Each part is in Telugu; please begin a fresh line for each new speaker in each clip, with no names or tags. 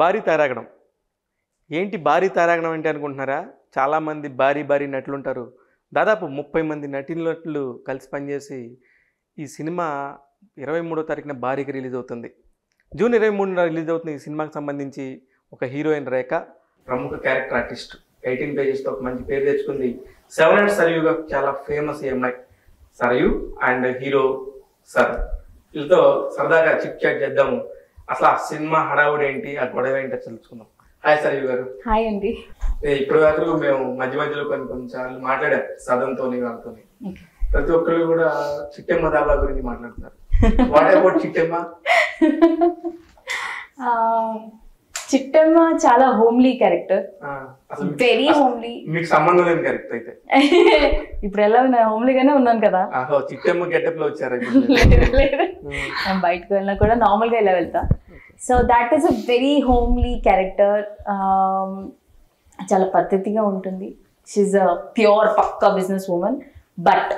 భారీ తారాగణం. ఏంటి భారీ తారాగణం అంటే అనుకుంటున్నారా? చాలామంది భారీ భారీ నటులుంటారు దాదాపు ముప్పై మంది నటులు కలిసి పనిచేసి ఈ సినిమా ఇరవై మూడో తారీఖున భారీగా రిలీజ్ అవుతుంది. జూన్ ఇరవై మూడున రిలీజ్ అవుతుంది ఈ సినిమాకి సంబంధించి ఒక హీరోయిన్ రేఖ. ప్రముఖ క్యారెక్టర్ ఆర్టిస్ట్. ఎయిటీన్ పేజెస్తో ఒక మంచి పేరు తెచ్చుకుంది. సెవెన్ అండ్ సరయుగా చాలా ఫేమస్ ఈ అమ్మాయి. Sarayu and hero sir. వీళ్ళతో సరదాగా చిట్ చాట్ చేద్దాము. అసలు ఆ సినిమా హడావుడు ఏంటి? ఆ గొడవ ఏంటో? తెలుసుకుందాం. హాయ్ సరయు గారు.
హాయ్ అండి.
ఇప్పటి వరకు మేము మధ్య మధ్యలో కొన్ని కొన్ని సార్లు మాట్లాడాం సదంతోని వాళ్ళతోని. ప్రతి ఒక్కరు కూడా చిట్టెమ్మ దాబా గురించి మాట్లాడుతున్నారు. What about Chittemma?
ఆ, చిట్టమ్మ చాలా హోమ్లీ క్యారెక్టర్. Very homely.
మీకు సంబంధం లేని కరెక్ట్ అయితే.
ఇప్పుడు ఎలా ఉన్నా హోమ్లీగానే ఉన్నాను కదా.
చిట్టెమ్మ గెటప్లో వచ్చారు
బయటకు వెళ్ళినా కూడా నార్మల్గా ఇలా వెళ్తా? So that is a very homely character చాలా పద్ధతిగా ఉంటుంది. She's a pure pakka business woman but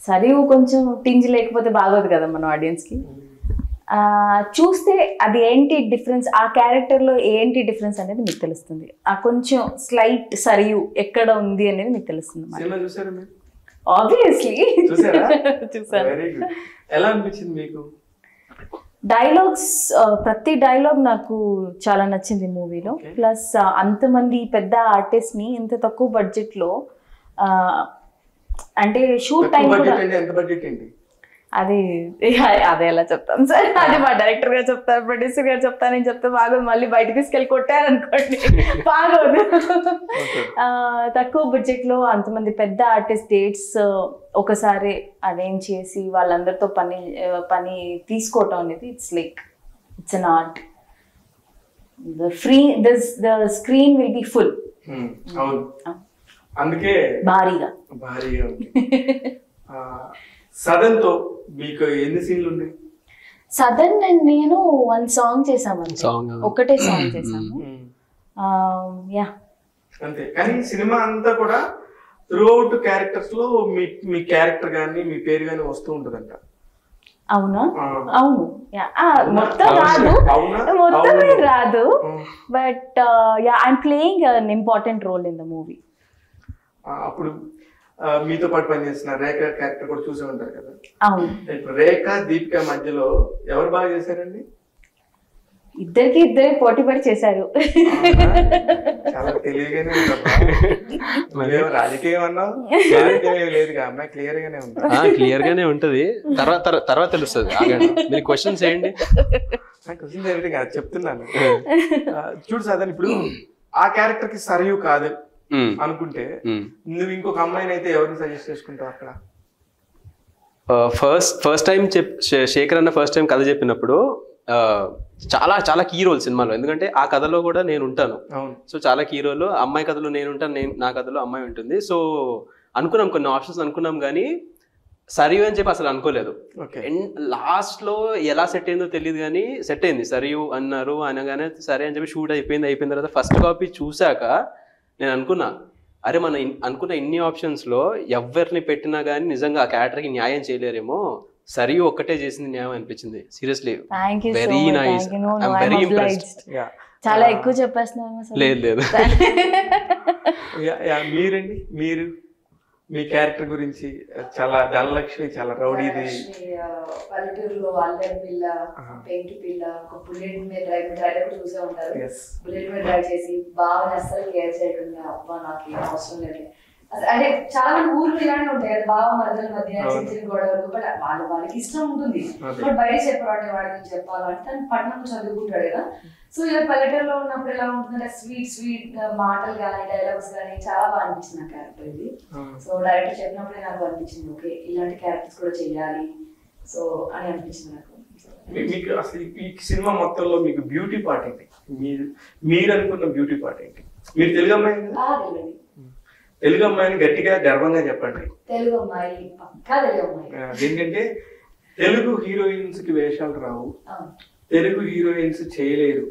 సరే కొంచెం టింజ్ లేకపోతే బాగోదు కదా మన audience కి. ఆ, చూస్తే అది ఏంటి డిఫరెన్స్ ఆ క్యారెక్టర్లో ఏంటి డిఫరెన్స్ అనేది మీకు తెలుస్తుంది. ఆ కొంచెం స్లైట్ సరియు ఎక్కడ ఉంది అనేది మీకు తెలుస్తుంది ఆబ్వియస్లీ
చూసారా
చూసాను.
ఎలా అనిపించింది మీకు?
డైలాగ్స్ ప్రతి డైలాగ్ నాకు చాలా నచ్చింది మూవీలో. ప్లస్ అంతమంది పెద్ద ఆర్టిస్ట్ని ఇంత తక్కువ బడ్జెట్లో ఆ, అంటే షూట్ టైం కూడా అది అదే ఎలా చెప్తాను సార్. అది మా డైరెక్టర్ గారు చెప్తారు ప్రొడ్యూసర్ గారు చెప్తాను నేను చెప్తే బాగోదు మళ్ళీ బయటకు తీసుకెళ్ళి కొట్టారనుకోండి బాగోదు. తక్కువ బడ్జెట్లో అంతమంది పెద్ద ఆర్టిస్ట్ డేట్స్ ఒకసారి అరేంజ్ చేసి వాళ్ళందరితో పని పని తీసుకోవటం అనేది it's like it's an art the free this the screen will be full
అందుకే
భారీగా.
భారీగా సదన్తో మీకు ఎన్ని సీన్లు ఉన్నాయి
సదన్ అండ్ నేను వన్ సాంగ్ చేసాము
Song.
ఒకటే సాంగ్ చేసాము. యా
అంతే కానీ సినిమా అంతా కూడా త్రూఅవుట్ క్యారెక్టర్స్లో మీ మీ క్యారెక్టర్ కానీ మీ పేరు కానీ వస్తూ ఉంటుందంట
అవునా. అవును? మొత్తం? రాదు? మొత్తమే
అవును.
రాదు. But yeah I'm playing an important role in the movie
అప్పుడు మీతో పాటు పనిచేసిన రేఖ క్యారెక్టర్ కూడా చూసే ఉంటారు కదా.
అవును.
ఇప్పుడు రేఖ దీపిక మధ్యలో ఎవరు బాగా చేశారండి?
ఇద్దరికి ఇద్దరే పోటీ పడి చేశారు.
చాలా తెలివిగానే ఉందమ్మా రాజకీయం అన్నావు లేదు అమ్మాయి క్లియర్ గానే ఉంది.
క్లియర్ గానే ఉంటది. తర్వాత తర్వా- తర్వాత తెలుస్తుంది. మీరు క్వశ్చన్స్ వేయండి
నాకు క్వశ్చన్ జరిగింది కాదు చెప్తున్నాను. చూడు సాధన్ ఇప్పుడు ఆ క్యారెక్టర్కి సరియు కాదు. అనుకుంటే. నువ్వు ఇంకొక అమ్మాయిని అయితే ఎవరిని సజెస్ట్ చేసుకుంటావు అక్కడ?
ఫస్ట్ ఫస్ట్ టైం చెప్ శేఖర్ అన్న ఫస్ట్ టైం కథ చెప్పినప్పుడు చాలా చాలా కీ రోల్ సినిమాలో. ఎందుకంటే ఆ కథలో కూడా నేను ఉంటాను. సో చాలా కీ రోల్ అమ్మాయి కథలో నేను ఉంటాను నేను నా కథలో అమ్మాయి ఉంటుంది. సో అనుకున్నాం కొన్ని ఆప్షన్స్ అనుకున్నాం కానీ సరియు అని చెప్పి అసలు అనుకోలేదు.
ఓకే.
లాస్ట్లో ఎలా సెట్ అయిందో తెలియదు కానీ సెట్ అయింది. సరియు అన్నారు అనగానే సరే అని చెప్పి షూట్ అయిపోయింది. అయిపోయిన తర్వాత ఫస్ట్ కాపీ చూశాక నేను అనుకున్నా. అరే మనం అనుకున్న ఇన్ని ఆప్షన్స్లో ఎవరిని పెట్టినా కానీ నిజంగా ఆ క్యారెక్టర్కి న్యాయం చేయలేరేమో. సరియు ఒక్కటే చేసింది న్యాయం అనిపించింది. Seriously
thank you so
Very
much
nice.
Thank you no
I'm
no
very
I'm
impressed.
Obliged
yeah
చాలా ఎక్కువ చెప్పేస్తున్నాము అసలు.
లేదు లేదు.
యా, యా, మీరండి? మీరు? మీ క్యారెక్టర్ గురించి చాలా ధనలక్ష్మి చాలా రౌడీది
పల్లెటూరులో అల్లెం పిల్ల. పెంకి పిల్ల ఒక బుల్లెట్ మీద డ్రైవ్ డ్రైవర్ కూడా చూసే ఉంటారు. బుల్లెట్ మీద డ్రైవ్ చేసి బాగా అస్సలు కేర్ చేయకుండా అబ్బా నాకు ఏం అవసరం లేదు. అంటే చాలా మంది ఊర్లు ఇలానే ఉంటాయి కదా బావ మరదల మధ్య చిన్న గొడవలు బట్ వాళ్ళ వాళ్ళకి ఇష్టం ఉంటుంది. బట్ బయట చెప్పాలంటే వాడికి చెప్పాలంటే తను పట్టణం చదువుకుంటాడు కదా. సో ఇలా పల్లెటూరులో ఉన్నప్పుడు ఎలా ఉంటుందంటే స్వీట్ స్వీట్ మాటలు కానీ డైలాగ్స్ కానీ చాలా బాగా అనిపించింది నా క్యారెక్టర్ ఇది. సో డైరెక్టర్ చెప్పినప్పుడే నాకు అనిపించింది ఓకే ఇలాంటి క్యారెక్టర్స్ కూడా చేయాలి. సో అని అనిపించింది నాకు.
మీకు అసలు ఈ సినిమా మొత్తంలో మీకు బ్యూటీ పార్ట్ ఏంటి? మీరు మీరు అనుకున్న బ్యూటీ పార్ట్ ఏంటి? మీరు తెలుగు అమ్మాయి తెలుగు అమ్మాయిని గట్టిగా గర్వంగా చెప్పండి.
తెలుగు అమ్మాయి పక్కా తెలుగు అమ్మాయి.
హీరోయిన్స్కి వేషాలు రావు. తెలుగు హీరోయిన్స్ చేయలేరు.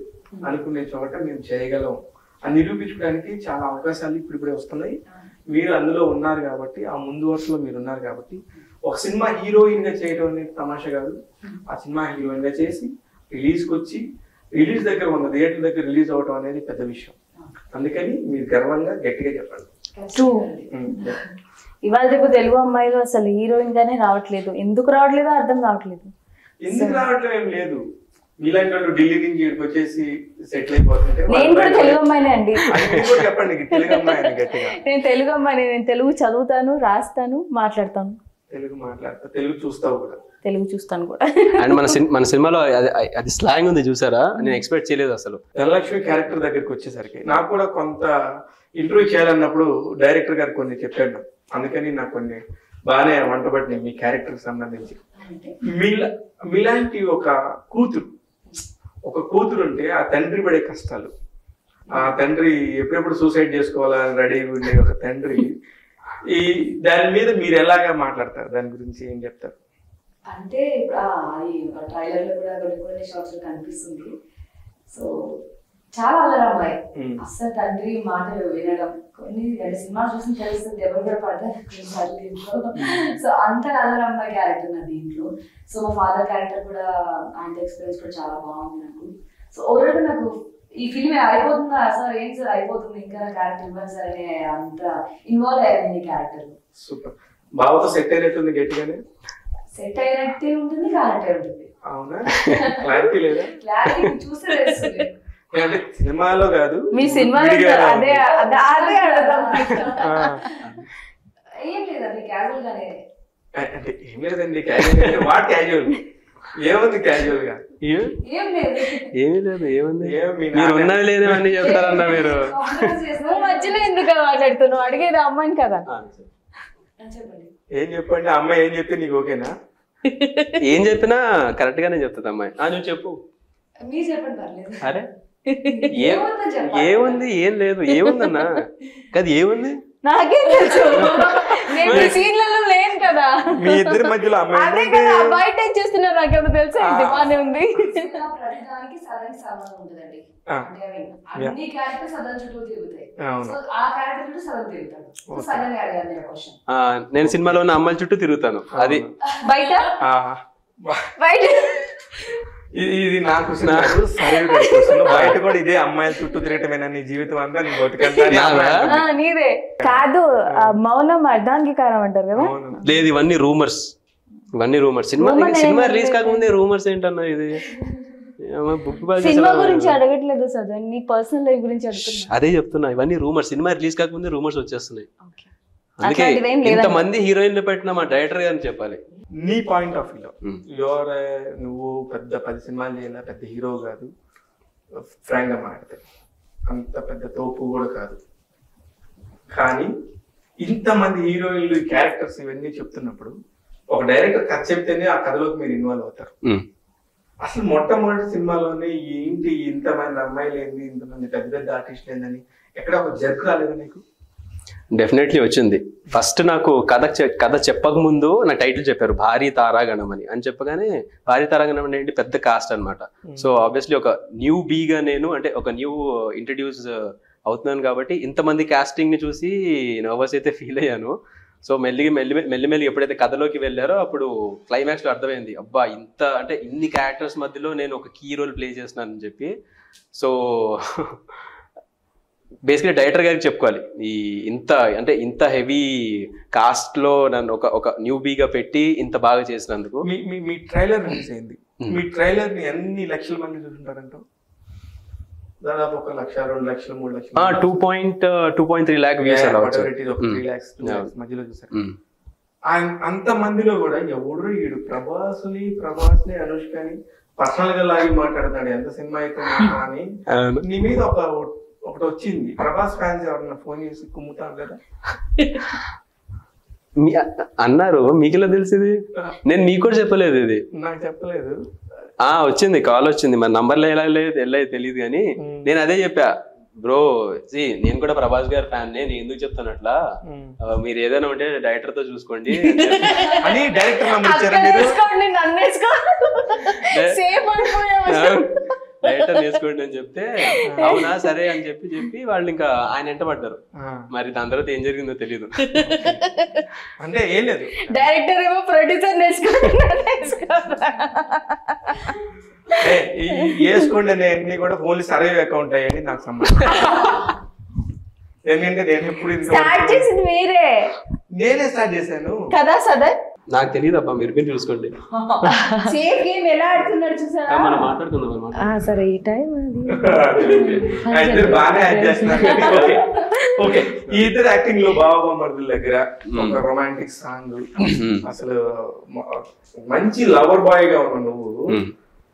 అనుకునే చోట మేము చేయగలం. అని నిరూపించుకోవడానికి చాలా అవకాశాలు ఇప్పుడు ఇప్పుడే వస్తున్నాయి. మీరు అందులో ఉన్నారు కాబట్టి ఆ ముందు వరుసలో మీరు ఉన్నారు కాబట్టి ఒక సినిమా హీరోయిన్గా చేయడం అనేది తమాషా కాదు. ఆ సినిమా హీరోయిన్గా చేసి రిలీజ్కి వచ్చి రిలీజ్ దగ్గర ఉన్న థియేటర్ దగ్గర రిలీజ్ అవడం అనేది పెద్ద విషయం. అందుకని మీరు గర్వంగా గట్టిగా చెప్పండి.
ట్రూ
ఉమ్,
ఇవాళ రేపు తెలుగు అమ్మాయిలు అసలు హీరోయిన్ గానే రావట్లేదు. ఎందుకు రావట్లేదో అర్థం కావట్లేదు.
ఎందుకు రావట్లేదు ఏం లేదు. మీలాంటి వాళ్ళు ఢిల్లీ నుంచి ఇక్కడికి వచ్చేసి సెటిల్ అయిపోతుంటే
నేను కూడా తెలుగు అమ్మాయినే అండి.
చెప్పండి తెలుగు అమ్మాయి
నేను తెలుగు అమ్మాయిని నేను తెలుగు చదువుతాను రాస్తాను మాట్లాడతాను.
తెలుగు మాట్లాడతా తెలుగు చూస్తావు కూడా.
తెలుగు చూస్తాను కూడా.
అండ్ మన మన సినిమాలో అది అది స్లాంగ్ ఉంది చూసారా? నేను ఎక్స్పెక్ట్ చేయలేదు అసలు.
ధనలక్ష్మి క్యారెక్టర్ దగ్గరికి వచ్చేసరికి నాకు కూడా కొంత ఇంటర్వ్యూ చేయాలన్నప్పుడు డైరెక్టర్ గారు కొన్ని చెప్పాడు. అందుకని నాకు కొన్ని బాగానే వంట పట్టినాయి మీ క్యారెక్టర్ సంబంధించి. మీలా మీలాంటి ఒక కూతురు ఒక కూతురు ఉంటే ఆ తండ్రి పడే కష్టాలు. ఆ తండ్రి ఎప్పుడెప్పుడు సూసైడ్ చేసుకోవాలని రెడీ ఉండే ఒక తండ్రి. ఈ దాని మీద మీరు ఎలాగా మాట్లాడతారు? దాని గురించి ఏం చెప్తారు?
అంటే ఇప్పుడు ట్రైలర్లో కూడా కొన్ని కొన్ని షార్ట్స్ కనిపిస్తుంది. సో చాలా అల్లరి అమ్మాయి
ఉమ్.
అస్సలు తండ్రి మాటలు వినడం. కొన్ని రెండు సినిమాలు చూసి తెలుస్తుంది ఎవరు కూడా పడతారు దీంట్లో. సో అంత అల్లరి అమ్మాయి క్యారెక్టర్ నా దీంట్లో. సో మా ఫాదర్ క్యారెక్టర్ కూడా ఆయన ఎక్స్పీరియన్స్ కూడా చాలా బాగుంది నాకు. సో ఓవరాల్ నాకు ఈ ఫిల్మ్ అయిపోతుందా? సార్ ఏం సార్ అయిపోతుంది? ఇంకా నా క్యారెక్టర్ ఇవ్వండి సార్ అనే అంత ఇన్వాల్వ్ అయ్యాను ఈ క్యారెక్టర్.
సూపర్. బావతో సెట్ అయినట్టుంది గట్టిగానే?
సెట్ అయినట్టే ఉంటుంది కానట్టే ఉంటుంది.
అవునా? క్లారిటీ లేదా?
క్లారిటీ చూస్తే తెలుస్తుంది.
సినిమాలో కాదు
మీ అదే అదే
అంటే ఏం లేదండి క్యాజువల్ అంటే వాట్ క్యాజువల్ ఏముంది
క్యాజువల్గా? లేదు.
ఏమీ లేదు ఏముంది? మీరు చెప్తారన్న మీరు.
మధ్యలో ఎందుకు మాట్లాడుతున్నావు? అడిగేది అమ్మాయిని కదా.
ఏం చెప్పండి? అమ్మాయి ఏం చెప్తే నీకు ఓకేనా?
ఏం చెప్పినా కరెక్ట్ గానే చెప్తుంది అమ్మాయి. ఆ, నువ్వు చెప్పు.
మీరు చెప్పండి పర్లేదు.
అరే
ఏముందో
ఏం లేదు. ఏముందన్నా? కాదు ఏముంది?
నాకేం తెలుసు. నేను సీన్లలో లేను కదా.
మీ ఇద్దరి మధ్యలో అమ్మాయి
బయట చేస్తున్నారు నాకేమో తెలుసా? బానే ఉంది.
సినిమా ప్రతిదానికి సదన్ సంబంధం ఉంటుందండి.
ఆ.
అంటే I mean, అన్ని క్యారెక్టర్ సదన్ చుట్టూ తిరుగుతాయి.
అవును.
సో ఆ క్యారెక్టర్ చుట్టూ సదన్ తిరుగుతాడు సో సదన్ అడిగాను నేను క్వశ్చన్
ఆ, నేను సినిమాలో ఉన్న అమ్మాయిల చుట్టూ తిరుగుతాను. అది.
బయట?
ఆ,
బయట?
ఇది నాకు సరే బయట కూడా ఇదే అమ్మాయిల చుట్టూ తిరగటమేనా నీ జీవితం అంతా నీ
నాదా?
అమ్మాయిలు.
ఆ, నీదే. కాదు మౌనం అర్ధాంగీకారం అంటారు కదా.
లేదు ఇవన్నీ రూమర్స్. ఇవన్నీ రూమర్స్. సినిమా సినిమా రిలీజ్ కాకముందే రూమర్స్ ఏంటన్నా ఇది?
సినిమా? గురించి అడగట్లేదు సదన్ నీ పర్సనల్ లైఫ్ గురించి అడుగుతున్నా.
అదే చెప్తున్నా ఇవన్నీ రూమర్స్. సినిమా రిలీజ్ కాకముందే రూమర్స్ వచ్చేస్తున్నాయి. అందుకే. ఇంతమంది హీరోయిన్లు పెట్టిన మా డైరెక్టర్ గారిని చెప్పాలి.
నీ పాయింట్ ఆఫ్ వ్యూలో. యువర్ నువ్వు పెద్ద పది సినిమాలు చేయాల పెద్ద హీరో కాదు. ఫ్రాంక్గా మాట్లాడితే. అంత పెద్ద తోపు కూడా కాదు. కానీ ఇంతమంది హీరోయిన్లు క్యారెక్టర్స్ ఇవన్నీ చెప్తున్నప్పుడు ఒక డైరెక్టర్ కథ చెప్తేనే ఆ కథలోకి మీరు ఇన్వాల్వ్ అవుతారు. అసలు మొట్టమొదటి సినిమాలోనే ఏంటి ఇంతమంది అమ్మాయిలు ఏంది ఇంతమంది పెద్ద పెద్ద ఆర్టిస్టులు ఏందని ఎక్కడ ఒక జర్క్ రాలేదు నీకు?
డెఫినెట్లీ వచ్చింది. ఫస్ట్ నాకు కథ చె- కథ చెప్పక ముందు నా టైటిల్ చెప్పారు భారీ తారాగణం అని. అని చెప్పగానే భారీ తారాగణం అంటే ఏంటి? పెద్ద కాస్ట్ అన్నమాట. సో ఆబ్వియస్లీ ఒక న్యూ బీగా నేను అంటే ఒక న్యూ ఇంట్రడ్యూస్ అవుతున్నాను కాబట్టి ఇంతమంది casting ని చూసి నర్వస్ అయితే ఫీల్ అయ్యాను. సో మెల్లిగా మెల్లి మెల్లిమెల్లి ఎప్పుడైతే కథలోకి వెళ్ళారో అప్పుడు క్లైమాక్స్లో అర్థమైంది. అబ్బా ఇంత అంటే ఇన్ని క్యారెక్టర్స్ మధ్యలో నేను ఒక కీ రోల్ ప్లే చేస్తున్నానని చెప్పి. సో బేసిక్గా డైరెక్టర్ గారికి చెప్పుకోవాలి ఈ ఇంత అంటే ఇంత హెవీ కాస్ట్లో నన్ను ఒక ఒక న్యూ బీగా పెట్టి ఇంత బాగా చేసినందుకు
మీ మీ మీ ట్రైలర్ రిలీజ్ అయింది
Hmm.
మీ ట్రైలర్ని ఎన్ని లక్షల మంది చూసుంటారంట దాదాపు ఒక లక్ష రెండు లక్షలు మూడు లక్షలు
two point two point three lakh views అలా వచ్చాయి
three
Hmm.
Lakhs two
Yeah.
Lakhs మధ్యలో చూసారు. ఆయన అంత మందిలో కూడా ఎవడు ఈడు ప్రభాస్ని ప్రభాస్ని అనుష్కని పర్సనల్గా లాగి మాట్లాడతాడు ఎంత సినిమా అయితే అని
అవును.
నీ మీద ఒక ఒకటి వచ్చింది ప్రభాస్ ఫ్యాన్స్ ఎవరన్నా ఫోన్ చేసి కుమ్ముతారు కదా?
మీ- అన్నారు. మీకు ఇలా తెలిసింది నేను మీకు కూడా చెప్పలేదు ఇది.
నాకు చెప్పలేదు.
ఆ వచ్చింది. కాల్ వచ్చింది. మన నంబర్లో ఎలా లేదు ఎలా తెలియదు కానీ. నేను అదే చెప్పా. బ్రో సి నేను కూడా ప్రభాస్ గారి ఫ్యాన్ నేను ఎందుకు చెప్తాను అట్లా మీరు ఏదైనా ఉంటే డైరెక్టర్తో చూసుకోండి.
అని డైరెక్టర్ మీరు
వేసుకోండి
అని చెప్తే అవునా సరే అని చెప్పి చెప్పి వాళ్ళు ఇంకా ఆయన వెంట పడ్డారు మరి దాని తర్వాత ఏం జరిగిందో తెలియదు
అంటే ఏం లేదు.
డైరెక్టర్ ఏమో ప్రొడ్యూసర్
వేసుకోండి అనే అన్ని కూడా ఓన్లీ సర్వే అకౌంట్ అయ్యండి నాకు సంబంధం ఎందుకంటే నేను ఎప్పుడు
స్టార్ట్ చేసింది మీరే.
నేనే స్టార్ట్ చేశాను.
కదా సదర్?
నాకు తెలియదు అబ్బా మీరు మీరు చూసుకోండి.
సేఫ్ గేమ్ ఎలా ఆడుతున్నాడు
ఆ,
చూసారా
మనం మాట్లాడుకుందాం మాట్లాడుకుందాం.
సరే ఈ టైం అది.
బాగానే ఓకే ఓకే. ఈ ఇద్దరు యాక్టింగ్లో బావ బొమ్మర్దుల దగ్గర ఒక రొమాంటిక్ సాంగ్ అసలు మంచి లవర్ బాయ్గా ఉన్న నువ్వు.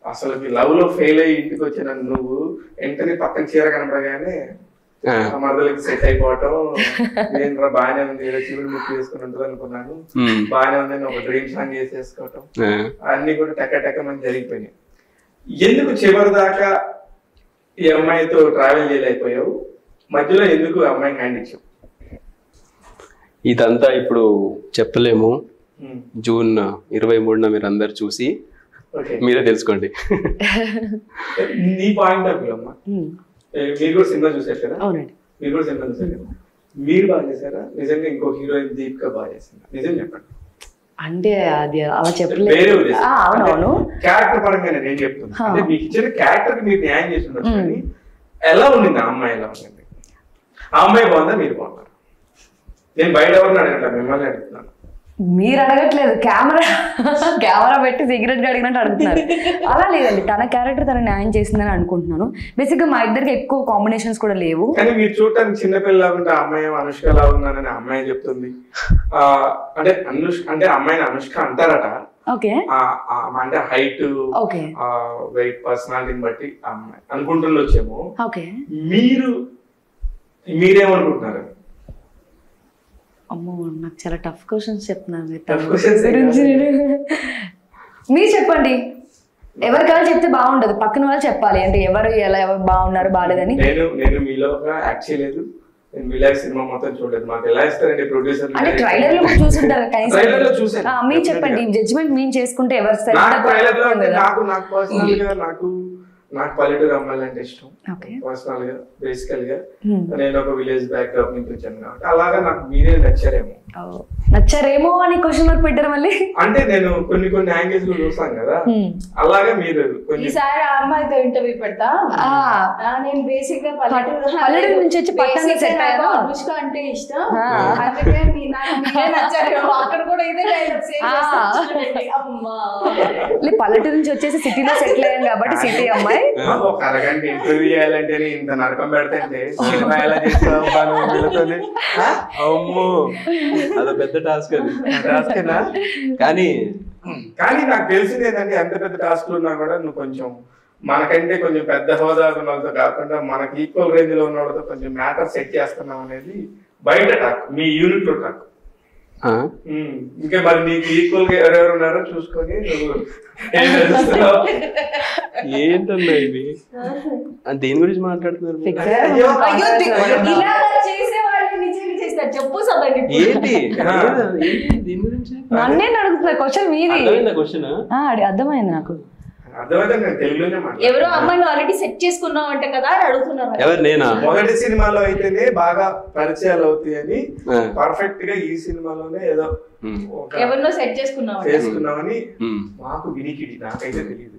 అసలు లవ్లో ఫెయిల్ అయ్యి ఇంటికి వచ్చిన నువ్వు వెంటనే పక్కన చీర కనపడగానే
ఆ,
ఆ మరదలకి సెట్ అయిపోవటం. నేను రా బాగానే ఉంది ఏదో శివుడు ముక్కు వేసుకుని ఉంటుంది అనుకున్నాను. బాగానే ఉందని ఒక డ్రీమ్ సాంగ్ చేసేసుకోవటం. అన్ని కూడా టక్క టక్క మంది జరిగిపోయినాయి. ఎందుకు చివరి దాకా ఈ అమ్మాయితో ట్రావెల్ చేయలేకపోయావు? మధ్యలో ఎందుకు అమ్మాయికి హ్యాండ్ ఇచ్చావు?
ఇదంతా ఇప్పుడు చెప్పలేము. జూన్ ఇరవై మూడున మీరు అందరు చూసి
ఓకే.
మీరే తెలుసుకోండి.
నీ పాయింట్ ఆఫ్ వ్యూ అమ్మా. మీరు కూడా సినిమా చూసారు కదా?
అవునండి.
మీరు కూడా సినిమా చూసారు కదా? మీరు బాగా చేశారా? నిజంగా ఇంకో హీరోయిన్ దీపిక బాగా చేసిందా? నిజం చెప్పండి.
అంటే అది అలా చెప్పలేదు. అవునవును.
క్యారెక్టర్ పరంగా నేను చెప్తున్నా.
హా.
అంటే మీకు ఇచ్చిన క్యారెక్టర్ మీరు న్యాయం చేసి కానీ ఎలా ఉండింది? ఆ అమ్మాయి ఎలా ఉండింది? ఆ అమ్మాయి బాగుందా? మీరు బాగున్నారు? నేను బయట ఎవరిని అడగట్లేదు మిమ్మల్ని అడుగుతున్నాను.
మీరు అడగట్లేదు కెమెరా కెమెరా పెట్టి సిగరెట్ అడిగినట్టు అడుగుతున్నారు. అలా లేదండి తన క్యారెక్టర్ తన న్యాయం చేసిందని అనుకుంటున్నాను. బేసిక్గా మా ఇద్దరికి ఎక్కువ కాంబినేషన్స్ కూడా లేవు.
కానీ మీరు చూడటానికి చిన్నపిల్ల ఉంటే అమ్మాయి అనుష్క లా ఉందని అమ్మాయి చెప్తుంది. ఆ అంటే అనుష్క అంటే అమ్మాయిని అనుష్క అంటారట.
ఓకే.
ఆ ఆ అంటే హైట్
ఓకే.
వెయిట్ పర్సనాలిటీని బట్టి అమ్మాయి అనుకుంటుండొచ్చేమో.
ఓకే.
మీరు మీరేమనుకుంటున్నారు?
అమ్మో నాకు చాలా టఫ్ క్వశ్చన్స్ చెప్తున్నారు మీరు.
కాదు.
చెప్పండి. ఎవరికైనా చెప్తే బాగుండదు. పక్కన వాళ్ళు చెప్పాలి. అంటే ఎవరు ఎలా ఎవరు బాగున్నారు బాగాలేదని.
నేను నేను మీలో యాక్ట్ చేయలేదు. నేను మీలా సినిమా మొత్తం చూడలేదు. మాకు ఎలా ఇస్తారండి ప్రొడ్యూసర్
అంటే ట్రైలర్లో కూడా చూసుంటారు కనీసం.
ట్రైలర్లో చూసాను
ఆ, మీరు చెప్పండి. జడ్జిమెంట్ మేము చేసుకుంటే ఎవరు సరే
నాకు ట్రైలర్లో అంటే నాకు నాకు పర్సనల్గా నాకు పల్లెటూరు అమ్మాయిలు అంటే ఇష్టం.
ఓకే.
పర్సనల్గా బేసికల్గా నేను ఒక విలేజ్ బ్యాక్ డ్రాప్ నుంచి వచ్చాను కాబట్టి అలాగా నాకు మీరే నచ్చారేమో.
నచ్చారేమో అని క్వశ్చన్ మార్క్ పెట్టారు మళ్ళీ?
అంటే నేను కొన్ని కొన్ని యాంగిల్స్లో చూస్తాం కదా. అలాగే మీరు కొన్ని
ఈసారి ఆ అమ్మాయితో ఇంటర్వ్యూ పెడతా. నేను బేసిక్గా పల్లెటూరు
పల్లెటూరు నుంచి వచ్చి?
అనుష్క అంటే ఇష్టం. అందుకే మీ- నాకు మీరే నచ్చారేమో. అక్కడ కూడా ఇదే డైలాగ్ సేమ్
పల్లెటూరు నుంచి వచ్చేసి సిటీలో సెటిల్ అయ్యాం కాబట్టి సిటీ అమ్మాయి.
ఒక అరగంట ఇంటర్వ్యూ చేయాలంటే ఇంత నరకం పెడతంటే సినిమా ఎలా చేస్తావు? ఆ? అమ్మో
అదో పెద్ద టాస్క్ అది
రాసుకేనా?
కానీ
కానీ నాకు తెలిసింది ఏంటంటే ఎంత పెద్ద టాస్క్ ఉన్నా కూడా నువ్వు కొంచెం మనకంటే కొంచెం పెద్ద హోదా ఉన్న వాళ్ళతో కాకుండా మనకి ఈక్వల్ రేంజ్లో ఉన్న వాళ్ళతో కొంచెం మ్యాటర్ సెట్ చేస్తున్నాం అనేది బయట టాక్ మీ యూనిట్లో టాక్ ఇంకా మరి నీకు ఈక్వల్గా ఎవరెవరు ఉన్నారో చూసుకొని?
ఏంటన్నా ఇది? దేని గురించి మాట్లాడుతున్నారు?
నన్నే అడుగుతున్నారు. క్వశ్చన్ మీది.
క్వశ్చన్
ఆ, అడి- అర్థమైంది నాకు.
ఎవరో అమ్మాయిని ఆల్రెడీ సెట్ చేసుకున్నావు అంట కదా అని అడుగుతున్నారు
ఎవరు నేనా?
మొదటి సినిమాలో అయితేనే బాగా పరిచయాలు అవుతాయని. పర్ఫెక్ట్గా ఈ సినిమాలోనే ఏదో
ఎవరినో సెట్ చేసుకున్నావు.
చేసుకున్నామని. మాకు వినికిడి నాకైతే తెలియదు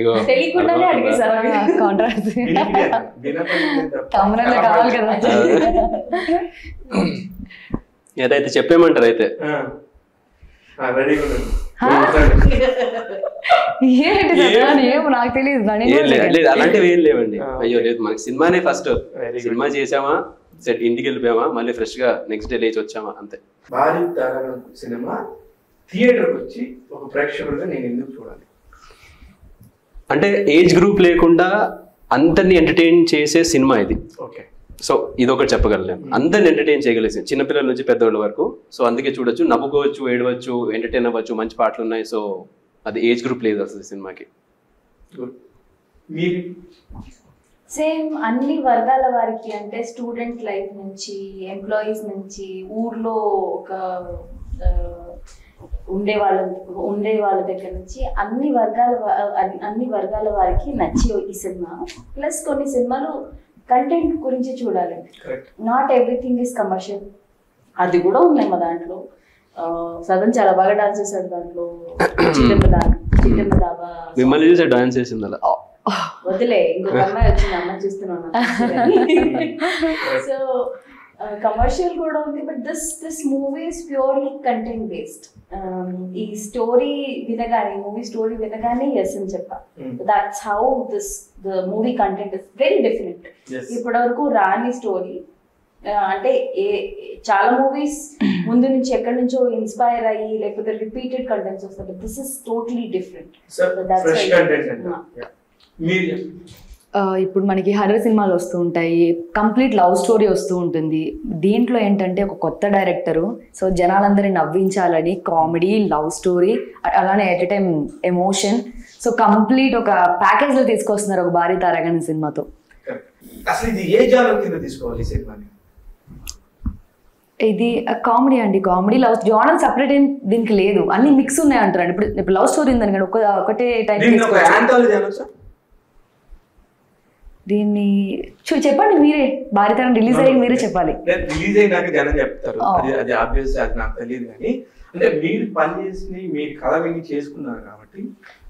ఇగో
తెలియకుండానే? అడిగేశారు
కాంట్రాక్ట్ కావాలి కదా.
ఏదైతే చెప్పేమంటారు అయితే
నాకు తెలియదు.
లేదు అలాంటివి ఏం లేవండి. అయ్యో లేదు మనకి సినిమానే ఫస్ట్. సినిమా చేసామా సెట్ ఇంటికి వెళ్ళిపోయామా మళ్ళీ ఫ్రెష్గా నెక్స్ట్ డే లేచి వచ్చామా అంతే.
భారీ సినిమా థియేటర్కి వచ్చి ఒక ప్రేక్షకుడిగా నేను ఎందుకు చూడాలి?
అంటే ఏజ్ గ్రూప్ లేకుండా అందరిని ఎంటర్టైన్ చేసే సినిమా ఇది.
ఓకే.
సో ఇది ఒకటి చెప్పగలను. అందరిని ఎంటర్టైన్ చేయగలిగే చిన్నపిల్లల నుంచి పెద్దవాళ్ళ వరకు. సో అందుకే చూడొచ్చు నవ్వుకోవచ్చు ఏడవచ్చు ఎంటర్టైన్ అవ్వచ్చు మంచి పాటలు ఉన్నాయి. సో అది ఏజ్ గ్రూప్ లేదు అసలు ఈ సినిమాకి.
సేమ్ అన్ని వర్గాల వారికి అంటే స్టూడెంట్ లైఫ్ నుంచి ఎంప్లాయీస్ నుంచి ఊర్లో ఒక ఉండే వాళ్ళ ఉండే వాళ్ళ దగ్గర నుంచి అన్ని వర్గాల అన్ని వర్గాల వారికి నచ్చి ఈ సినిమా. ప్లస్ కొన్ని సినిమాలు కంటెంట్ గురించి చూడాలి. నాట్ ఎవ్రీథింగ్ ఇస్ కమర్షియల్ అది కూడా ఉన్నాయి మా దాంట్లో. సదన్ చాలా బాగా డాన్స్ చేశాడు దాంట్లో.
మిమ్మల్ని చూసే డాన్స్ చేసింది అలా.
వదిలే ఇంకొక అమ్మాయి వచ్చింది అమ్మాయి చూస్తున్నాను సో కమర్షియల్ కూడా ఉంది but this this movie is purely content based ఈ స్టోరీ వినగానే మూవీ స్టోరీ వినగానే ఎస్ అని చెప్పా. That's how this the movie content is very different. ఇప్పటి వరకు రాని స్టోరీ అంటే ఏ చాలా మూవీస్ ముందు నుంచి ఎక్కడి నుంచో ఇన్స్పైర్ అయ్యి లేకపోతే రిపీటెడ్ కంటెంట్స్ వస్తాయి. దిస్ ఇస్ టోటలీ డిఫరెంట్
ఇప్పుడు మనకి హర్రర్ సినిమాలు వస్తూ ఉంటాయి. కంప్లీట్ లవ్ స్టోరీ వస్తూ ఉంటుంది. దీంట్లో ఏంటంటే ఒక కొత్త డైరెక్టరు. సో జనాలందరినీ నవ్వించాలని కామెడీ లవ్ స్టోరీ అలానే at a time emotion. So complete ఒక ప్యాకేజ్లో తీసుకొస్తున్నారు ఒక భారీ తారగని సినిమాతో.
అసలు ఇది ఏ జానర్ కింద తీసుకోవాలి ఈ సినిమాని?
ఇది కామెడీ అండి. కామెడీ లవ్ జానర్ సపరేట్ ఏం దీనికి లేదు. అన్ని మిక్స్ ఉన్నాయి అంటారు ఇప్పుడు ఇప్పుడు లవ్ స్టోరీ ఉందని కానీ ఒక ఒకటే టైప్
దీన్ని
చెప్పండి మీరే. భారీ తారం రిలీజ్ అయ్యి మీరే చెప్పాలి.
రిలీజ్ అయినాక జనం చెప్తారు. అది అది ఆబ్వియస్ అది నాకు తెలియదు కానీ అంటే మీరు పని చేసి మీరు కథ విని చేసుకున్నారు కాబట్టి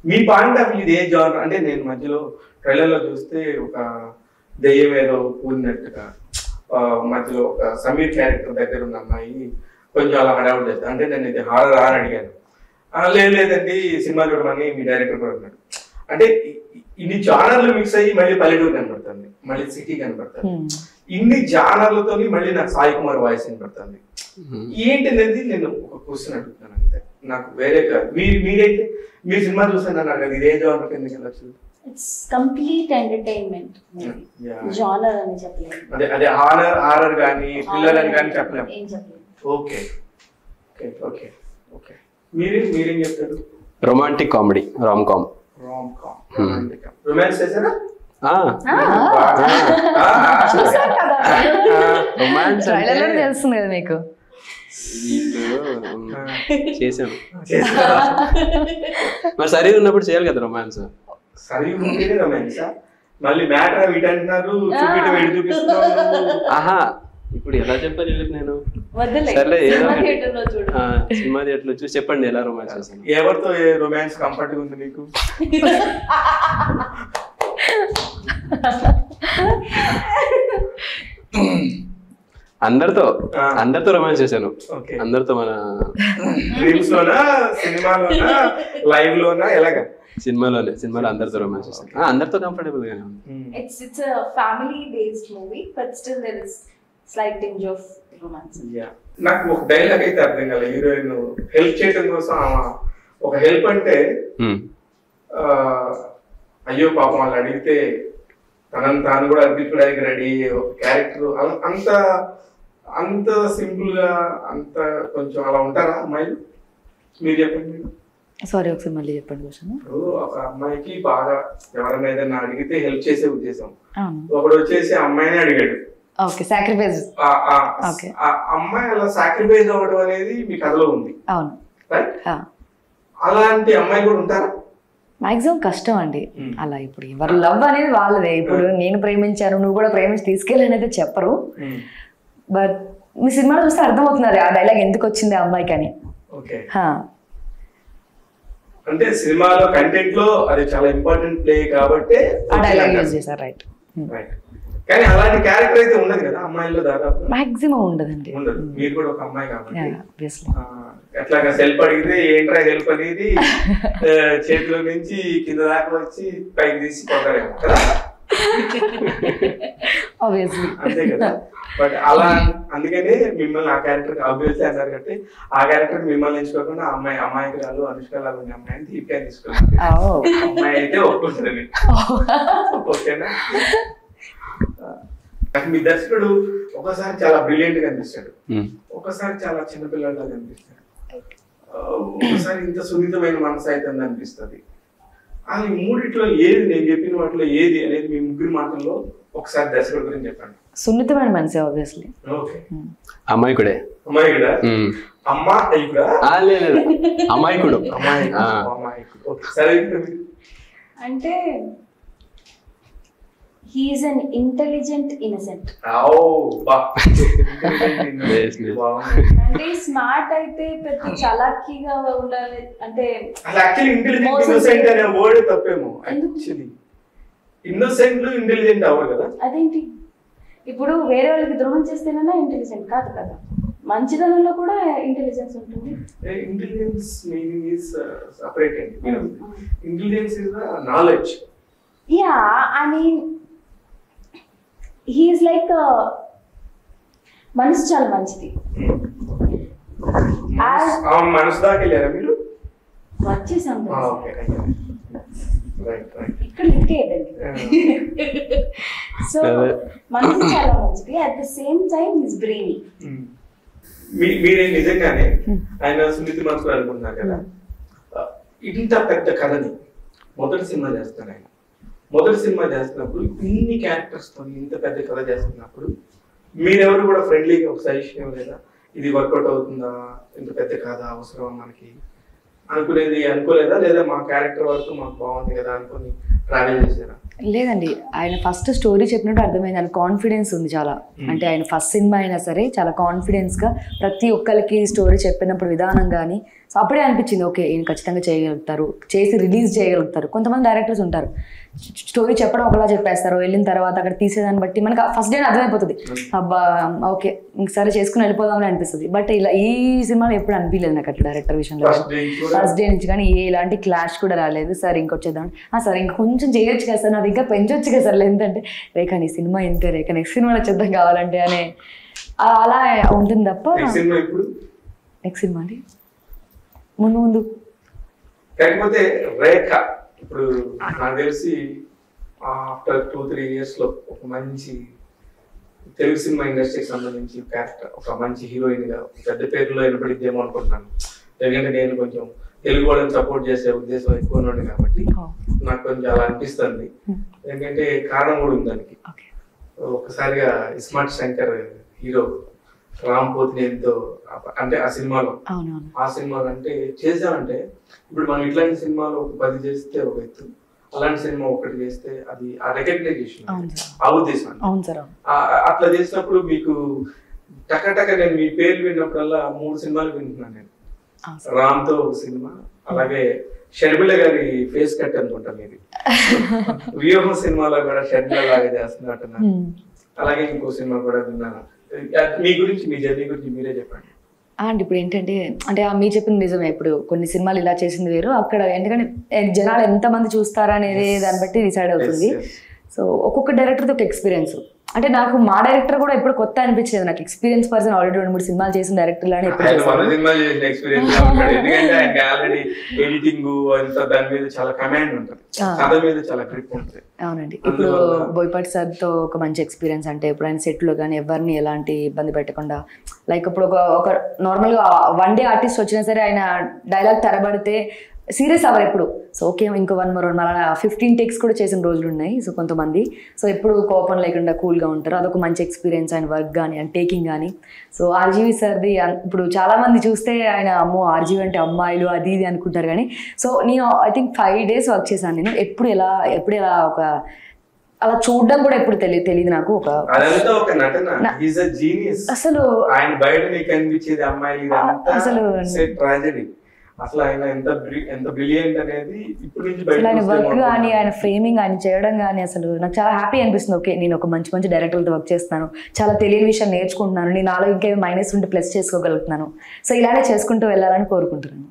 మీ పాయింట్ ఆఫ్ వ్యూ ఇది ఏ జానర్ అంటే నేను మధ్యలో ట్రైలర్లో చూస్తే ఒక దెయ్యం ఏదో కూలినట్టుగా ఆ, మధ్యలో ఒక సమీర్ క్యారెక్టర్ దగ్గర ఉన్న అమ్మాయి కొంచెం అలా హడావుడు చేస్తారు అంటే నేను ఇది హారర్ అని అడిగాను. "ఆ, లేదు లేదండి సినిమా చూడమని మీ డైరెక్టర్ కూడా అన్నాడు. అంటే ఇన్ని జానర్లు మిక్స్ అయ్యి మళ్ళీ పల్లెటూరు కనబడుతుంది మళ్ళీ సిటీ కనబడుతుంది
Hmm.
ఇన్ని జానర్లతో మళ్ళీ నాకు సాయి కుమార్ వాయిస్ వినపడుతుంది. ఏంటి అనేది నేను ఒక క్వశ్చన్ అడుగుతాను అంతే. నాకు వేరే కాదు మీరు మీరైతే మీ సినిమా చూసాను అన్నారు కదా ఇదే జానర్ కిందకి వెళ్ళచ్చు?
ఇట్స్ కంప్లీట్ ఎంటర్టైన్మెంట్ జానర్ అని చెప్పలేదు
అదే అదే హారర్ హారర్ కానీ థ్రిల్లర్ అని కానీ చెప్పలేము. ఓకే ఓకే ఓకే ఓకే మీరు మీరేం చెప్తారు?
Romantic comedy rom com
rom com romance చేశారా?
రొమాన్స్
ట్రైలర్లోనే తెలుస్తుంది కదా మీకు.
చేశారా?
మరి సరే ఉన్నప్పుడు చేయాలి కదా రొమాన్స్
సరే ఉంటేనే రొమాన్స్ మళ్ళీ మ్యాటర్ వీటి అంటున్నారు చూపిట వీడి చూపిస్తున్నారు.
ఆహా. ఇప్పుడు ఎలా చెప్పాలి వీళ్ళకి నేను? సర్లే, ఏదో
సినిమా.
థియేటర్లో చూసి చెప్పండి ఎలా రొమాన్స్ చేశాను.
ఎవరితో రొమాన్స్ కంఫర్ట్ ఉంది నీకు?
అందరితో. అందరితో రొమాన్స్ చేశాను.
ఓకే.
అందరితో మన
డ్రీమ్స్ లోనా సినిమాలోనా లైవ్ లోనా ఎలాగా?
సినిమాలోనే సినిమాలో అందరితో రొమాన్స్ చేశాను. అందరితో కంఫర్టబుల్ గానే ఉంది.
It's it's family based movie but still there is slight tinge of romance.
నాకు ఒక డైలాగ్ అయితే అర్థం కాలేదు హీరోయిన్ హెల్ప్ చేయడం కోసం ఆమె ఒక హెల్ప్ అంటే. ఆ, అయ్యో పాపం వాళ్ళు అడిగితే తనని తాను కూడా అర్పించడానికి రెడీ ఒక క్యారెక్టర్ అంత అంత సింపుల్గా అంత కొంచెం అలా ఉంటారా అమ్మాయిలు? మీరు చెప్పండి.
సారీ ఒకసారి మళ్ళీ చెప్పండి క్వశ్చన్
ఒక అమ్మాయికి బాగా ఎవరైనా ఏదైనా అడిగితే హెల్ప్ చేసే ఉద్దేశం. ఒకడు వచ్చేసి అమ్మాయిని అడిగాడు.
Okay sacrifice.
ఆ అమ్మాయి అలా సాక్రిఫైస్ అవ్వడం అనేది మీ కథలో ఉంది.
అవును.
అలాంటి అమ్మాయి కూడా ఉంటారా?
మాక్సిమం కష్టం అండి. అలా ఇప్పుడు ఎవరు లవ్ అనేది వాళ్ళదే. ఇప్పుడు నేను ప్రేమించాను నువ్వు కూడా ప్రేమించి తీసుకెళ్ళి అనేది చెప్పరు బట్ మీ సినిమాలో చూస్తే అర్థమవుతున్నారు ఆ డైలాగ్ ఎందుకు వచ్చింది ఆ అమ్మాయికి అని
ఓకే. అంటే సినిమాలో కంటెంట్లో అది చాలా ఇంపార్టెంట్ ప్లే కాబట్టి
ఆ డైలాగ్ యూజ్ చేశారు రైట్
రైట్ కానీ అలాంటి క్యారెక్టర్ అయితే ఉండదు కదా అమ్మాయిల్లో దాదాపు.
మాక్సిమం ఉండదండి.
ఉండదు. మీరు కూడా ఒక అమ్మాయి కాబట్టి. ఎట్లాగా సెల్ఫ్ అడిగితే ఏంట్రా హెల్ప్ అనేది చేతిలో నుంచి కింద దాకా వచ్చి పైకి తీసి కొడతారేమో కదా? అంతే కదా. బట్ అలా అందుకనే మిమ్మల్ని ఆ క్యారెక్టర్ ఆబ్వియస్లీ అన్నారు కాబట్టి ఆ క్యారెక్టర్ మిమ్మల్ని ఎంచుకోకుండా అమ్మాయి అమ్మాయికి రాదు అనుష్క లాగా ఉన్న అమ్మాయిని దీపికా తీసుకున్నారు అమ్మాయి అయితే ఒప్పుకుంటుంది. ఓకేనా? మీ దర్శకుడు ఒకసారి చాలా బ్రిలియంట్గా అనిపిస్తాడు
ఉమ్.
ఒకసారి చాలా చిన్నపిల్లలాగా అనిపిస్తాడు ఆ, ఒకసారి ఇంత సున్నితమైన మనసు అయితే అనిపిస్తుంది. అది మూడిట్లో ఏది నేను చెప్పిన వాటిలో ఏది అనేది మీ ముగ్గురు మాటల్లో ఒకసారి దర్శకుడు గురించి చెప్పండి.
సున్నితమైన మనిషి ఆబ్వియస్లీ
ఓకే.
అమాయకుడే
అమ్మాయి కూడా.
ఉమ్.
అమ్మ అయ్యి కూడా?
ఆ, లేదు. అమాయకుడు
అమ్మాయి
ఆ.
అమ్మాయి ఓకే సరే.
అంటే హీఈస్ అన్ ఇంటెలిజెంట్ ఇన్నసెంట్. అంటే స్మార్ట్ అయితే పెద్ద చలాకీగా ఉండాలి అంటే
ఇంటెలిజెంట్. అనే వర్డ్ తప్పేమో? యాక్చువల్లీ ఇన్నోసెంట్ ఇంటెలిజెంట్ అవ్వరు కదా.
అదేంటి? ఇప్పుడు వేరే వాళ్ళకి ద్రోహం చేస్తేనన్నా ఇంటెలిజెంట్ కాదు కదా. మంచిదనంలో కూడా ఇంటెలిజెన్స్ ఉంటుంది.
ఇంటెలిజెన్స్ మీనింగ్ ఈస్ సపరేట్ అండి intelligence is knowledge
yeah I mean he's like మనసు చాలా మంచిది.
మనసు దాకా వెళ్ళారా మీరు?
వచ్చేసాం ఇక్కడ లిక్కేదండి సో. మనసు చాలా మంచిది. At the same time is brainy
మీరే నిజంగానే ఆయన సునీతి మనసు అనుకుంటున్నారు కదా. ఇంత పెద్ద కథని మొదటి సినిమా చేస్తాను ఆయన. మొదటి సినిమా చేస్తున్నప్పుడు ఇన్ని క్యారెక్టర్స్తో ఇంత పెద్ద కథ చేస్తున్నప్పుడు మీరెవరు కూడా ఫ్రెండ్లీగా ఒక సజెషన్ ఇవ్వలేదా? ఇది వర్కౌట్ అవుతుందా? ఇంత పెద్ద కథ అవసరం మనకి? అనుకునేది అనుకోలేదా? లేదా మా క్యారెక్టర్ వరకు మాకు బాగుంది కదా అనుకుని ట్రావెల్ చేసారా
లేదండి. ఆయన ఫస్ట్ స్టోరీ చెప్పినట్టు అర్థమైంది. ఆయన కాన్ఫిడెన్స్ ఉంది చాలా. అంటే ఆయన ఫస్ట్ సినిమా అయినా సరే చాలా కాన్ఫిడెన్స్గా ప్రతి ఒక్కరికి స్టోరీ చెప్పినప్పుడు విధానం కానీ సో అప్పుడే అనిపించింది ఓకే ఈయన ఖచ్చితంగా చేయగలుగుతారు. చేసి రిలీజ్ చేయగలుగుతారు. కొంతమంది డైరెక్టర్స్ ఉంటారు. స్టోరీ చెప్పడం ఒకలా చెప్పేస్తారు. వెళ్ళిన తర్వాత అక్కడ తీసేదాన్ని బట్టి మనకి ఫస్ట్ డే అర్థమైపోతుంది. అబ్బా ఓకే ఇంక సరే చేసుకుని వెళ్ళిపోదామని అనిపిస్తుంది. బట్ ఇలా ఈ సినిమాలో ఎప్పుడు అనిపించలేదు నాకు అట్లా డైరెక్టర్ విషయంలో.
ఫస్ట్ డే
నుంచి కానీ ఏ ఇలాంటి క్లాష్ కూడా రాలేదు. సార్ ఇంకొచ్చేద్దాం ఆ సార్ ఇంక కొంచెం చేయొచ్చు కదా సార్ నాది ఇంకా పెంచొచ్చు కదా సార్. ఎందుకంటే రేఖ నీ సినిమా ఇంతే రేఖ నెక్స్ట్ సినిమాలో చేద్దాం కావాలంటే అనే అలా ఉంటుంది తప్ప
నెక్స్ట్ సినిమా ఇప్పుడు
నెక్స్ట్ సినిమా అండి? ముందు ముందు.
కాకపోతే రేఖ. ఇప్పుడు నాకు తెలిసి ఆఫ్టర్ టూ త్రీ ఇయర్స్లో ఒక మంచి తెలుగు సినిమా ఇండస్ట్రీకి సంబంధించి క్యారెక్టర్ ఒక మంచి హీరోయిన్గా ఒక పెద్ద పేరులో వినపడిద్దేమో అనుకుంటున్నాను. ఎందుకంటే నేను కొంచెం తెలుగు వాళ్ళని సపోర్ట్ చేసే ఉద్దేశం ఎక్కువ ఉండి కాబట్టి నాకు కొంచెం అలా అనిపిస్తుంది. ఎందుకంటే కారణం కూడా ఉంది దానికి. ఒకసారిగా ఇస్మార్ట్ శంకర్ హీరో రామ్ పోతినేనితో అంటే ఆ సినిమాలో. ఆ సినిమాలు అంటే చేసామంటే ఇప్పుడు మనం ఇట్లాంటి సినిమాలు ఒక పది చేస్తే ఒక ఎత్తు. అలాంటి సినిమా ఒకటి చేస్తే అది ఆ రికగ్నైజేషన్ ఆ ఉద్దేశం అట్లా చేసినప్పుడు మీకు టకటక నేను మీ పేర్లు విన్నప్పుడల్లా మూడు సినిమాలు వింటున్నాను నేను. రామ్తో ఒక సినిమా అలాగే షర్మిల గారి ఫేస్ కట్ అనుకుంటాను ఇది వ్యూహం సినిమాలో కూడా షర్మిల లాగా చేస్తున్నట్టున్నారు
Hmm.
అలాగే ఇంకో సినిమా కూడా విన్నాను. మీ గురించి మీ జర్నీ గురించి మీరే చెప్పండి.
అండ్ ఇప్పుడు ఏంటంటే అంటే ఆ మీరు చెప్పింది నిజమే. ఇప్పుడు కొన్ని సినిమాలు ఇలా చేసింది వేరు. అక్కడ ఎందుకంటే జనాలు ఎంతమంది చూస్తారా అనేది దాన్ని బట్టి డిసైడ్ అవుతుంది. సో ఒక్కొక్క డైరెక్టర్తో ఒక ఎక్స్పీరియన్స్ అంటే నాకు మా డైరెక్టర్ కూడా ఎప్పుడు కొత్త అనిపించేది నాకు ఎక్స్పీరియన్స్ పర్సన్ ఆల్రెడీ రెండు మూడు సినిమాలు చేసిన డైరెక్టర్ లానే ఎప్పుడు అవునండి. ఇప్పుడు బోయపాటి సార్తో ఒక మంచి ఎక్స్పీరియన్స్ అంటే ఇప్పుడు ఆయన సెట్లో కానీ ఎవరిని ఎలాంటి ఇబ్బంది పెట్టకుండా లైక్ ఇప్పుడు ఒక ఒక నార్మల్గా వన్ డే ఆర్టిస్ట్ వచ్చినా సరే ఆయన డైలాగ్ తరబడితే సీరియస్ అవ్వరు ఎప్పుడు. సో ఓకే ఇంకో వన్ మరో మళ్ళీ ఫిఫ్టీన్ టేక్స్ కూడా చేసిన రోజులు ఉన్నాయి సో కొంతమంది. సో ఎప్పుడు కోపం లేకుండా కూల్గా ఉంటారు. అదొక మంచి ఎక్స్పీరియన్స్ ఆయన వర్క్ కానీ ఆయన టేకింగ్ కానీ సో ఆర్జీవి సార్ది ఇప్పుడు చాలా మంది చూస్తే ఆయన అమ్మో ఆర్జీవి అంటే అమ్మాయిలు అది ఇది అనుకుంటారు కానీ సో నేను I think five days work చేశాను నేను. ఎప్పుడు ఎలా ఎప్పుడు ఎలా ఒక అలా చూడడం కూడా ఎప్పుడు తెలియదు తెలియదు నాకు ఒక అసలు అసలు-
అసలు ఆయన ఎంత ఎంత బ్రిలియంట్ అనేది ఇప్పుడు నుంచి
ఆయన వర్క్ కానీ ఆయన ఫ్రేమింగ్ ఆయన చేయడం కానీ అసలు నాకు చాలా హ్యాపీ అనిపిస్తుంది. ఓకే నేను ఒక మంచి మంచి డైరెక్టర్లతో వర్క్ చేస్తున్నాను. చాలా తెలియని విషయం నేర్చుకుంటున్నాను. నేను నాలో ఇంకేమి మైనస్ ఉంటే ప్లస్ చేసుకోగలుగుతున్నాను. సో ఇలానే చేసుకుంటూ వెళ్ళాలని కోరుకుంటున్నాను.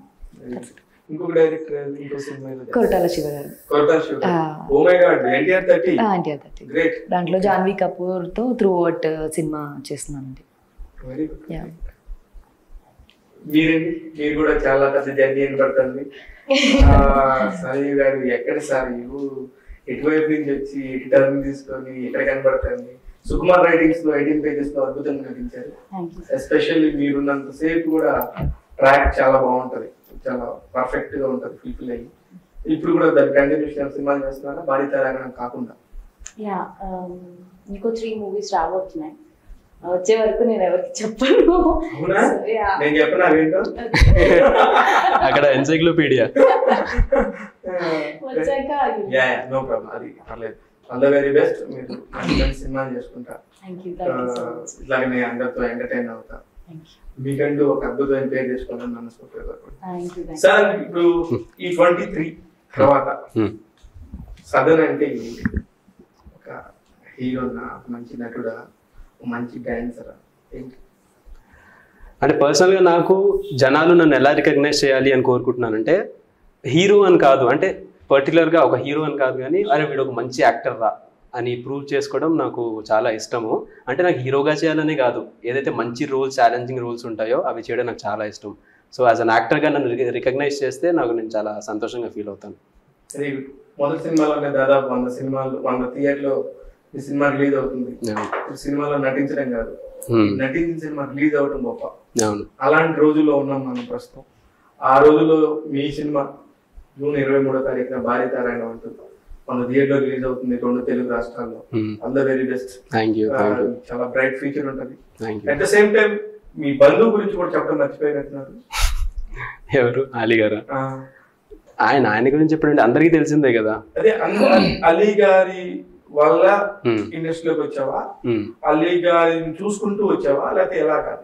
ఇంకొక డైరెక్టర్ ఇంకో సినిమా
కొరటాల శివ గారు.
కొరటాల శివ
ఆ.
Oh my god NTR thirty
ఆంటీ అదట్టి
గ్రేట్
దాంట్లో జాన్వీ కపూర్తో త్రూ అవుట్ సినిమా చేస్తున్నానండి.
వెరీ గుడ్ మీరేంటి మీరు కూడా చాలా పెద్ద జర్నీ అని పడుతుంది. సంజయ్ గారు ఎక్కడ సార్ ఇవ్వు ఎటువైపు నుంచి వచ్చి ఎటు టర్న్ తీసుకొని ఎక్కడ కనబడుతుంది? సుకుమార్ రైటింగ్స్లో ఎయిటీన్ పేజెస్లో అద్భుతంగా నటించారు. ఎస్పెషల్లీ మీరున్నంత సేపు కూడా ట్రాక్ చాలా బాగుంటది. చాలా పర్ఫెక్ట్గా ఉంటది ఫుల్ఫిల్ అయ్యి. ఇప్పుడు కూడా దాని కంటిన్యూషన్ సినిమాలు చేస్తున్నారా? భారీ తరాగడం కాకుండా.
యా ఇంకో త్రీ మూవీస్ రాబోతున్నాయి. వచ్చే వరకు నేను ఎవరికి చెప్పను.
అక్కడ ఎన్సైక్లోపీడియా
వచ్చాక
యా నో ప్రాబ్లం అది పర్లేదు. ఆల్ ద వెరీ బెస్ట్ మీరు సినిమాలు చేసుకుంటా. ఆ, ఇట్లాగనే అందరితో ఎంటర్టైన్ అవుతా. మీకంటూ ఒక అద్భుతమైన పేరు చేసుకోవాలని మనస్ఫూర్తిగా సార్ ఇప్పుడు ఈ ట్వంటీ త్రీ తర్వాత
Hmm.
సదన్ అంటే? ఒక హీరోనా ఒక మంచి నటుడా? మంచి డాన్సరా
అంటే పర్సనల్గా నాకు జనాలు నన్ను ఎలా రికగ్నైజ్ చేయాలి అని కోరుకుంటున్నానంటే హీరో అని కాదు. అంటే పర్టికులర్గా ఒక హీరో అని కాదు కానీ అరే వీడు ఒక మంచి యాక్టర్ రా అని ప్రూవ్ చేసుకోవడం నాకు చాలా ఇష్టము. అంటే నాకు హీరోగా చేయాలనే కాదు. ఏదైతే మంచి రోల్స్ ఛాలెంజింగ్ రోల్స్ ఉంటాయో అవి చేయడం నాకు చాలా ఇష్టం. సో యాజ్ అన్ యాక్టర్గా నన్ను రికగ్నైజ్ చేస్తే నాకు నేను చాలా సంతోషంగా ఫీల్ అవుతాను.
మొదటి సినిమాలోనే దాదాపు వంద సినిమాలు వంద థియేటర్లో ఈ సినిమా రిలీజ్ అవుతుంది. సినిమాలో నటించడం కాదు. నటించిన సినిమా రిలీజ్ అవడం గొప్ప. అలాంటి రోజుల్లో ఉన్నాం మనం ప్రస్తుతం. ఆ రోజుల్లో మీ సినిమా జూన్ ఇరవై మూడో తారీఖున భారీ తారాయణం అంటుంది మన థియేటర్ రిలీజ్ అవుతుంది రెండు తెలుగు రాష్ట్రాల్లో. ఆల్ ద వెరీ బెస్ట్ చాలా బ్రైట్ ఫ్యూచర్ ఉంటుంది. అట్ ద సేమ్ టైం మీ బంధువు గురించి కూడా చెప్పడం మర్చిపోయినట్టున్నారు
ఎవరు? అలీ గారు? ఆయన ఆయన గురించి చెప్పండి. అందరికీ తెలిసిందే కదా.
అదే అలీ గారి వల్ల
Hmm.
ఇండస్ట్రీలోకి వచ్చావా?
Hmm.
అలీ గారిని చూసుకుంటూ వచ్చావా? లేకపోతే ఎలా కాదు?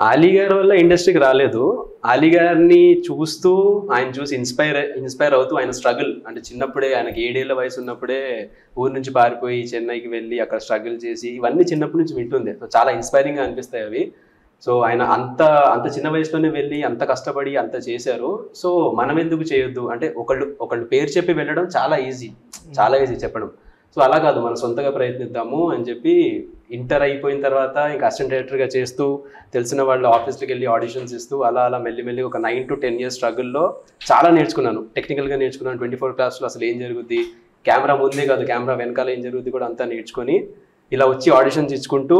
అలీ గారి వల్ల ఇండస్ట్రీకి రాలేదు. అలీ గారిని చూస్తూ ఆయన చూసి ఇన్స్పైర్ ఇన్స్పైర్ అవుతూ ఆయన స్ట్రగుల్. అంటే చిన్నప్పుడే ఆయనకి ఏడేళ్ళ వయసు ఉన్నప్పుడే ఊరు నుంచి పారిపోయి చెన్నైకి వెళ్ళి అక్కడ స్ట్రగుల్ చేసి ఇవన్నీ చిన్నప్పటి నుంచి వింటుంది సో చాలా ఇన్స్పైరింగ్గా అనిపిస్తాయి అవి. సో ఆయన అంత అంత చిన్న వయసులోనే వెళ్ళి అంత కష్టపడి అంత చేశారు. సో మనం ఎందుకు చేయొద్దు? అంటే ఒకళ్ళు ఒకళ్ళు పేరు చెప్పి వెళ్ళడం చాలా ఈజీ చాలా ఈజీ చెప్పడం. సో అలా కాదు మనం సొంతగా ప్రయత్నిద్దాము అని చెప్పి ఇంటర్ అయిపోయిన తర్వాత ఇంకా అసిస్టెంట్ డైరెక్టర్గా చేస్తూ తెలిసిన వాళ్ళ ఆఫీస్కి వెళ్ళి ఆడిషన్స్ ఇస్తూ అలా అలా మెల్లిమెల్లి ఒక నైన్ టు టెన్ ఇయర్స్ స్ట్రగుల్లో చాలా నేర్చుకున్నాను. టెక్నికల్గా నేర్చుకున్నాను. ట్వంటీ ఫోర్ క్లాస్లో అసలు ఏం జరుగుద్ది? కెమెరా ముందే కాదు కెమెరా వెనకాల ఏం జరుగుద్ది కూడా అంతా నేర్చుకొని ఇలా వచ్చి ఆడిషన్స్ ఇచ్చుకుంటూ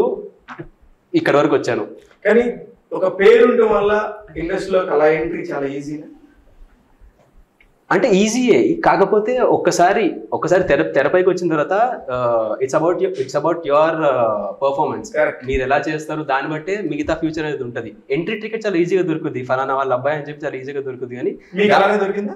ఇక్కడ వరకు వచ్చాను.
కానీ ఒక పేరు ఉండడం వల్ల ఇండస్ట్రీలోకి అలా ఎంట్రీ చాలా ఈజీనా
అంటే ఈజీయే కాకపోతే ఒక్కసారి ఒక్కసారి తెర తెరపైకి వచ్చిన తర్వాత it's about it's about your performance. మీరు ఎలా చేస్తారు దాన్ని బట్టే మిగతా ఫ్యూచర్ అనేది ఉంటుంది. ఎంట్రీ టికెట్ చాలా ఈజీగా దొరుకుతుంది ఫలానా వాళ్ళ అబ్బాయి అని చెప్పి చాలా ఈజీగా దొరుకుతుంది కానీ
దొరికిందా?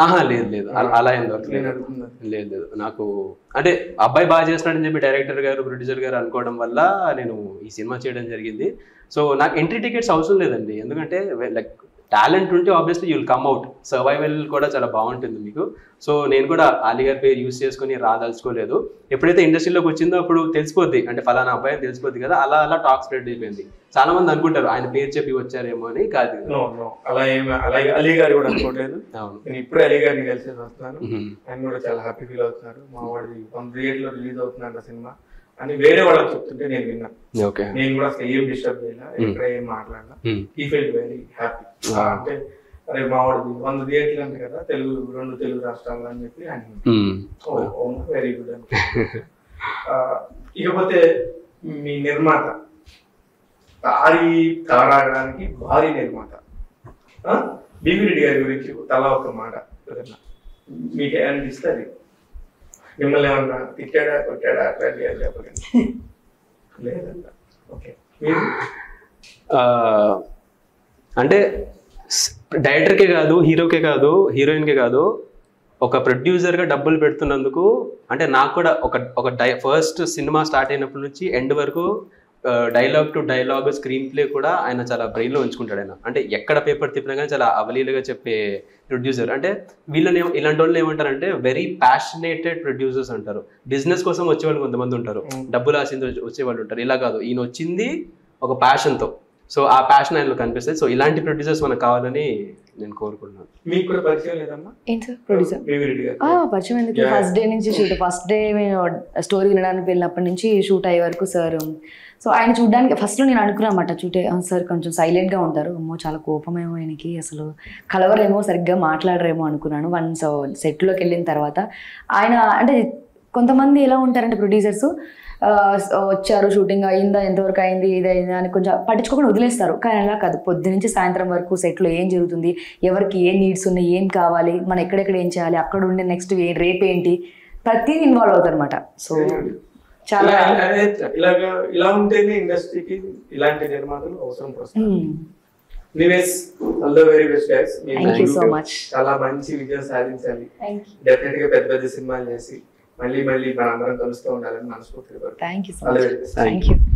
ఆహా లేదు లేదు. అలా- ఏం దొరకలేదు. లేదు లేదు. నాకు అంటే అబ్బాయి బాగా చేస్తున్నాడని చెప్పి డైరెక్టర్ గారు ప్రొడ్యూసర్ గారు అనుకోవడం వల్ల నేను ఈ సినిమా చేయడం జరిగింది. సో నాకు ఎంట్రీ టికెట్స్ అవసరం లేదండి. ఎందుకంటే లైక్ టాలెంట్ ఉంటే obviously you'll come out survival కూడా చాలా బాగుంటుంది మీకు. సో నేను కూడా అలీ గారి పేరు యూస్ చేసుకుని రాదలుచుకోలేదు. ఎప్పుడైతే ఇండస్ట్రీలోకి వచ్చిందో అప్పుడు తెలిసిపోద్ది. అంటే ఫలానా అబ్బాయి అని తెలిసిపోద్ది కదా. అలా అలా టాక్ స్ప్రెడ్ అయిపోయింది. చాలా మంది అనుకుంటారు ఆయన పేరు చెప్పి వచ్చారేమో అని. కాదు.
అలా ఏమి అలాగే అలీ గారు కూడా నేను ఇప్పుడే అలీ గారిని కలిసి వస్తున్నాను. ఆయన కూడా చాలా హ్యాపీ ఫీల్ అవుతున్నారు. మా వన్లో రిలీజ్ అవుతున్నాడు సినిమా. అని వేరే వాళ్ళకి చెప్తుంటే నేను విన్నాను
ఓకే.
నేను కూడా అసలు ఏం డిస్టర్బ్ చేయాల ఎక్కడ ఏం మాట్లాడాల. ఈ ఫీల్ వెరీ హ్యాపీ. అంటే అరే మా వాడిది వంద థియేటర్లు అంటే కదా తెలుగు రెండు తెలుగు రాష్ట్రాలు అని చెప్పి
మ్మ్.
వెరీ గుడ్ అని ఇకపోతే మీ నిర్మాత భారీ తారాగడానికి భారీ నిర్మాత. ఆ? బివి రెడ్డి గారి గురించి తలా ఒక మాట మీకు అనిపిస్తుంది మిమ్మల్ని ఏమన్నా తిట్టాడా కొట్టాడా అట్లాంటి ఏం ఓకే.
అంటే డైరెక్టర్కే కాదు హీరోకే కాదు హీరోయిన్కే కాదు ఒక ప్రొడ్యూసర్గా డబ్బులు పెడుతున్నందుకు అంటే నాకు కూడా ఒక ఒక డై ఫస్ట్ సినిమా స్టార్ట్ అయినప్పటి నుంచి ఎండ్ వరకు dialogue to dialogue screenplay కూడా ఆయన చాలా బ్రెయిన్లో ఉంచుకుంటాడు ఆయన. అంటే ఎక్కడ పేపర్ తిప్పినా కానీ చాలా అవలీలుగా చెప్పే ప్రొడ్యూసర్ అంటే వీళ్ళని ఏమ- ఇలాంటి వాళ్ళు ఏమంటారంటే వెరీ ప్యాషనేటెడ్ ప్రొడ్యూసర్స్ అంటారు. బిజినెస్ కోసం వచ్చేవాళ్ళు కొంతమంది ఉంటారు. డబ్బులు ఆశించి వచ్చే- వచ్చేవాళ్ళు ఉంటారు. ఇలా కాదు. ఈయన వచ్చింది ఒక ప్యాషన్తో సో ఆ ప్యాషన్ ఆయనలో కనిపిస్తుంది సో ఇలాంటి ప్రొడ్యూసర్స్ మనకు కావాలని నేను కోరుకుంటున్నాను.
మీకు కూడా పరిచయం లేదమ్మా?
ఏంటి సార్? ప్రొడ్యూసర్ ఆ, పరిచయం ఎందుకు. ఫస్ట్ డే నుంచి షూట్ ఫస్ట్ డే స్టోరీ వినడానికి వెళ్ళినప్పటి నుంచి షూట్ అయ్యే వరకు సార్ సో ఆయన చూడడానికి ఫస్ట్లో నేను అనుకున్నామాట చూటే సార్ కొంచెం సైలెంట్గా ఉంటారు. అమ్మో చాలా కోపమేమో ఆయనకి. అసలు కలవరేమో సరిగ్గా మాట్లాడరేమో అనుకున్నాను. వన్ సెట్లోకి వెళ్ళిన తర్వాత ఆయన అంటే కొంతమంది ఎలా ఉంటారంటే ప్రొడ్యూసర్స్ వచ్చారు షూటింగ్ అయిందా ఎంతవరకు అయింది ఇదైందా అని కొంచెం పట్టించుకోకుండా వదిలేస్తారు. కానీ అలా కాదు. పొద్దు నుంచి సాయంత్రం వరకు సెట్లో ఏం జరుగుతుంది ఎవరికి ఏం నీడ్స్ ఉన్నాయి ఏం కావాలి మనం ఎక్కడెక్కడ ఏం చేయాలి అక్కడ ఉండే నెక్స్ట్ రేపు ఏంటి ప్రతిదీ ఇన్వాల్వ్ అవుతారు అనమాట సో చాలా
ఇలా- ఇలా- ఇలాగా ఇలా ఉంటేనే ఇండస్ట్రీకి ఇలాంటి నిర్మాతలు అవసరం all the very best guys
much.
చాలా మంచి విజయం సాధించాలి. డెఫినెట్గా పెద్ద పెద్ద సినిమాలు చేసి మళ్ళీ మళ్ళీ మనందరం కలుస్తూ ఉండాలని మనస్ఫూర్తిగా
థ్యాంక్ యూ